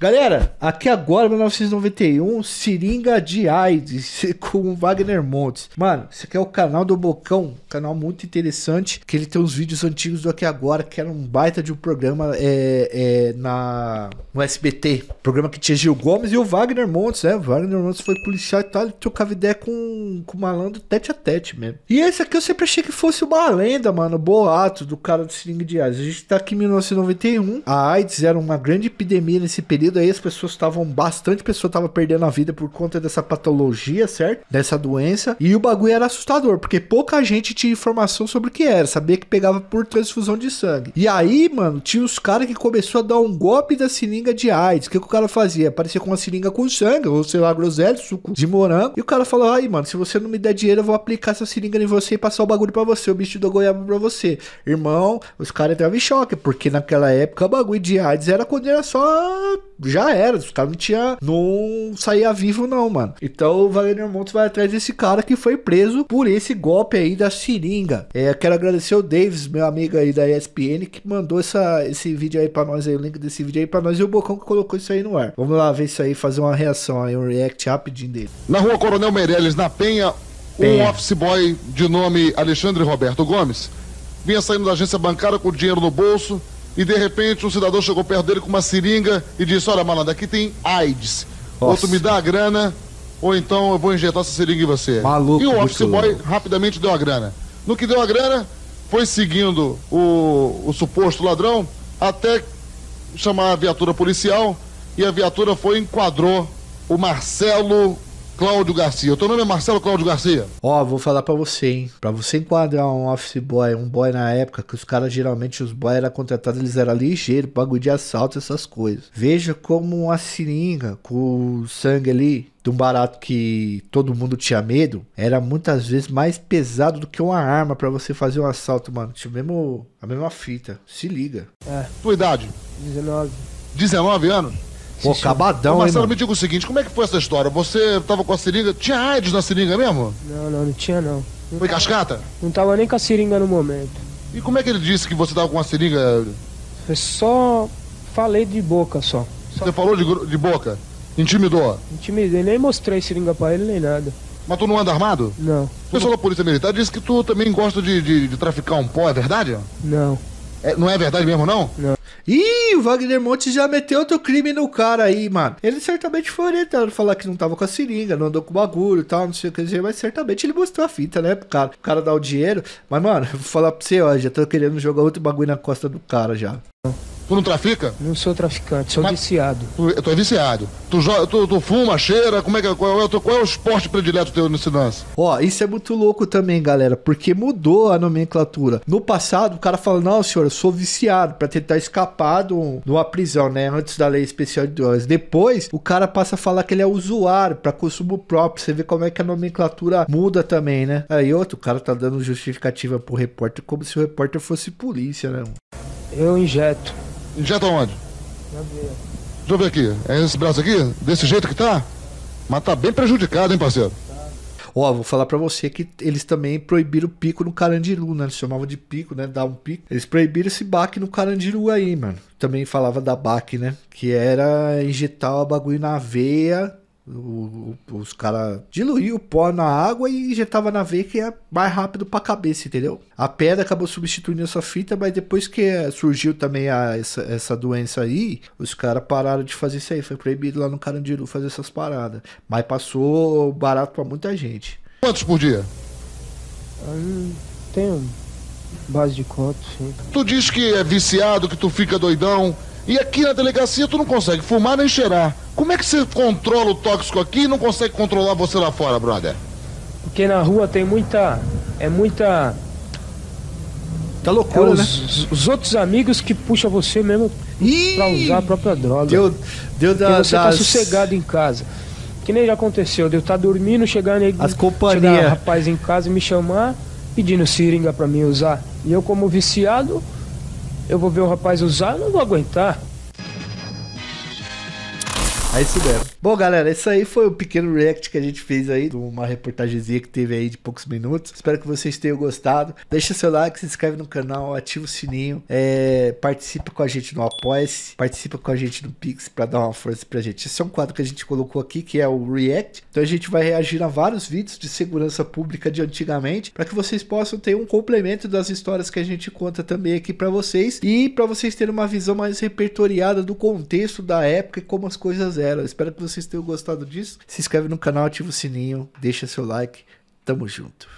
Galera, aqui agora, 1991, Seringa de AIDS, com Wagner Montes. Mano, esse aqui é o canal do Bocão, canal muito interessante, que ele tem uns vídeos antigos do Aqui Agora, que era um baita de um programa é, é, na, no SBT. Programa que tinha Gil Gomes e o Wagner Montes, né? O Wagner Montes foi policial e tal, ele trocava ideia com, com o malandro tete a tete mesmo. E esse aqui eu sempre achei que fosse uma lenda, mano, boato do cara do Seringa de AIDS. A gente tá aqui em 1991, a AIDS era uma grande epidemia nesse período período aí as pessoas estavam, bastante pessoa tava perdendo a vida por conta dessa patologia, certo? Dessa doença. E o bagulho era assustador, porque pouca gente tinha informação sobre o que era, sabia que pegava por transfusão de sangue. E aí, mano, tinha os caras que começou a dar um golpe da seringa de AIDS. O que, que o cara fazia? Aparecia com uma seringa com sangue, ou sei lá, groselha, suco de morango. E o cara falou: aí, mano, se você não me der dinheiro, eu vou aplicar essa seringa em você e passar o bagulho para você, o bicho do goiaba pra você. Irmão, os caras entravam em choque, porque naquela época o bagulho de AIDS era quando era só já era. Os caras não tinha. Não saía vivo, não, mano. Então o Wagner Montes vai atrás desse cara que foi preso por esse golpe aí da seringa. É, quero agradecer o Davis, meu amigo aí da ESPN, que mandou essa, esse vídeo aí pra nós aí, o link desse vídeo aí pra nós e o Bocão que colocou isso aí no ar. Vamos lá ver isso aí, fazer uma reação aí, um react rapidinho dele. Na rua Coronel Meirelles, na Penha, Penha. um office boy de nome Alexandre Roberto Gomes vinha saindo da agência bancária com o dinheiro no bolso e de repente um cidadão chegou perto dele com uma seringa e disse: Olha, malandro, aqui tem AIDS. Ou tu me dá a grana, ou então eu vou injetar essa seringa em você. Maluco, e o office boy rapidamente deu a grana. No que deu a grana, foi seguindo o, o suposto ladrão até chamar a viatura policial e a viatura foi e enquadrou o Marcelo Cláudio Garcia. O teu nome é Marcelo Cláudio Garcia? Ó, vou falar pra você, hein? Pra você enquadrar um office boy, um boy na época, que os caras geralmente, os boys eram contratados, eles eram ligeiros, bagulho de assalto, essas coisas. Veja como uma seringa com o sangue ali, de um barato que todo mundo tinha medo, era muitas vezes mais pesado do que uma arma pra você fazer um assalto, mano. Tinha o mesmo, a mesma fita. Se liga. Tua idade? 19. 19 anos? Pô, Ô, cabadão, hein, Marcelo, mano? me diga o seguinte, como é que foi essa história? Você tava com a seringa, tinha AIDS na seringa mesmo? Não, não, não tinha não. Não Foi tava- cascata? Não tava nem com a seringa no momento. E como é que ele disse que você tava com a seringa? Foi só. Falei de boca só. Só Você falou de, de boca? Intimidou? intimidei, nem mostrei seringa pra ele nem nada. Mas tu não anda armado? Não, O pessoal da Polícia Militar disse que tu também gosta de, de- de traficar um pó, é verdade? não. É- não é verdade mesmo, não? Ih, o Wagner Montes já meteu outro crime no cara aí, mano. Ele certamente foi orientado a falar que não tava com a seringa, não andou com o bagulho e tal, não sei o que mas certamente ele mostrou a fita, né, pro cara. O cara dá o dinheiro. Mas, mano, vou falar pra você, ó, já tô querendo jogar outro bagulho na costa do cara já. Tu não trafica? Não sou traficante, sou Mas- viciado. Tu, tu é viciado. Tu, tu, tu fuma, cheira, como é que, qual, é qual é o esporte predileto teu nesse lance? Ó, isso é muito louco também, galera, porque mudou a nomenclatura. No passado, o cara fala, não, senhor, eu sou viciado, pra tentar escapar do- de uma prisão, né, antes da lei especial de drogas. Depois, o cara passa a falar que ele é usuário, pra consumo próprio. Você vê como é que a nomenclatura muda também, né? Aí outro, o cara tá dando justificativa pro repórter como se o repórter fosse polícia, né? Eu injeto. Injeta onde? Na veia. Deixa eu ver aqui. É esse braço aqui? Desse jeito que tá? Mas tá bem prejudicado, hein, parceiro? Ó, vou falar pra você que eles também proibiram o pico no Carandiru, né? Eles chamavam de pico, né? Dar um pico. Eles proibiram esse baque no Carandiru aí, mano. Também falava da baque, né? Que era injetar o bagulho na veia. O- o- os caras diluíam o pó na água e injetava na veia que é mais rápido pra cabeça, entendeu? A pedra acabou substituindo essa fita, mas depois que eh, surgiu também a- essa, essa doença aí, os caras pararam de fazer isso aí. Foi proibido lá no Carandiru fazer essas paradas. Mas passou barato pra muita gente. Quantos por dia? Tenho base de conta, sim. Tu diz que é viciado, que tu fica doidão. E aqui na delegacia tu não consegue fumar nem cheirar. Como é que você controla o tóxico aqui e não consegue controlar você lá fora, brother? Porque na rua tem muita. É muita. Tá É loucura, né? os, os outros amigos que puxam você mesmo Ih, pra usar a própria droga. Deu, deu Porque da, você tá das- sossegado em casa. Que nem já aconteceu, de eu estar dormindo, chegar nego, As companhia. chegar um rapaz em casa e me chamar pedindo seringa pra mim usar. E eu como viciado, eu vou ver o rapaz usar, eu não vou aguentar. É isso mesmo. Bom, galera, isso aí foi o pequeno react que a gente fez aí, de uma reportagemzinha que teve aí de poucos minutos. Espero que vocês tenham gostado. Deixa seu like, se inscreve no canal, ativa o sininho, é, participa com a gente no Apoia-se, participa com a gente no Pix pra dar uma força pra gente. Esse é um quadro que a gente colocou aqui, que é o React. Então a gente vai reagir a vários vídeos de segurança pública de antigamente, para que vocês possam ter um complemento das histórias que a gente conta também aqui para vocês e para vocês terem uma visão mais repertoriada do contexto da época e como as coisas eram. Espero que vocês tenham gostado disso. Se inscreve no canal, ativa o sininho, deixa seu like. Tamo junto.